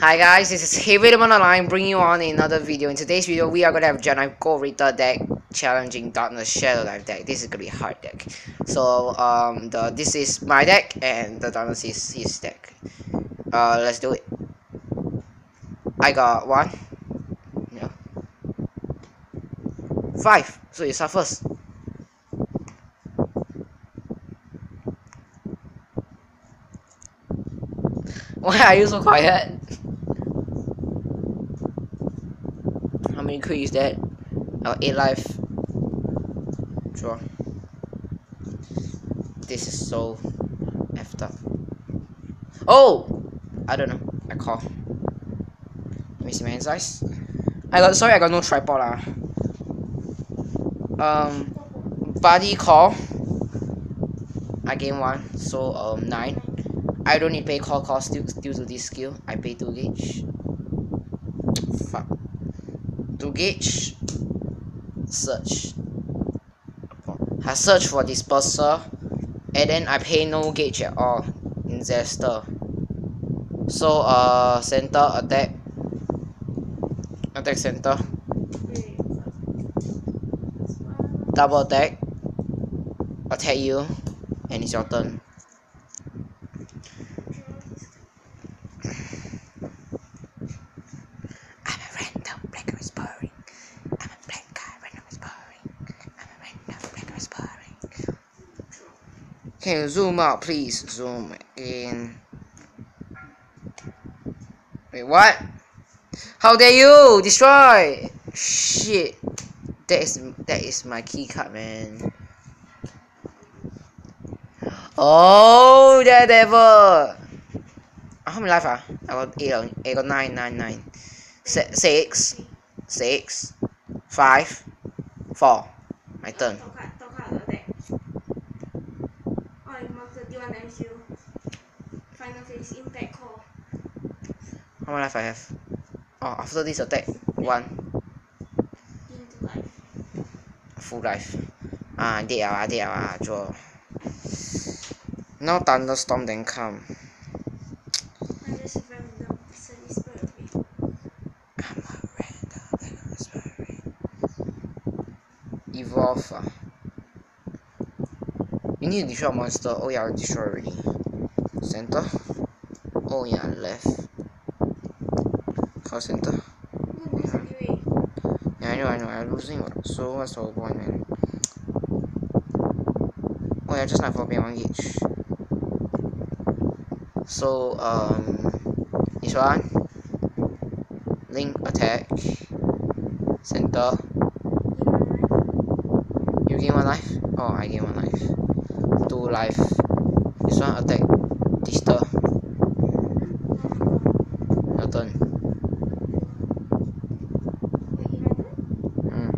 Hi guys, this is Heavy on the line bringing you on another video. In today's video, we are gonna have Jedi Gold Ritter deck challenging Darkness Shadow Dive deck. This is gonna be hard deck. So um the this is my deck and the Darkness is his deck. Uh let's do it. I got one. Yeah. Five. So you start first. Why are you so quiet? How many crew is that? Oh, 8 life. Draw. This is so effed up. Oh! I don't know. I call. Let me see my hand size. I got sorry I got no tripod lah. Um buddy call. I gain one, so um nine. I don't need pay call cost due, due to this skill. I pay 2 gauge. Fuck. 2 gauge. Search. I search for disperser. And then I pay no gauge at all. In. So uh center attack. Attack center. Double attack. Attack you. And it's your turn. Can zoom out, please? Zoom in. Wait, what? How dare you destroy? Shit. That is that is my key card, man. Oh, that devil. How many life ah? I got eight. I got nine, nine, nine. Six, six, five, four. My turn. Final phase impact call. How many life I have? Oh, after this attack, one Into life. full life. Ah, I did ah, I did ah, draw. Now thunderstorm then come. I just random Sunny Spirit. I'm a random. Evolve. ah. Need to destroy monster. Oh yeah, destroy already. Center. Oh yeah, left. Call center. No. Yeah, I know, I know. I'm losing. So what's the whole point, man? Oh yeah, just not for one gauge. So um, this one. Link attack. Center. You gain one life? Oh, I gain one life. Two life. This one attack. Disturb. Your turn. Mm.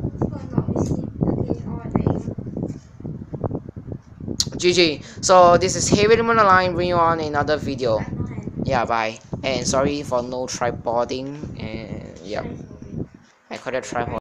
GG. So this is Havid Lim Line bring you on another video. Yeah, bye. And sorry for no tripoding and yeah. I call it tripod.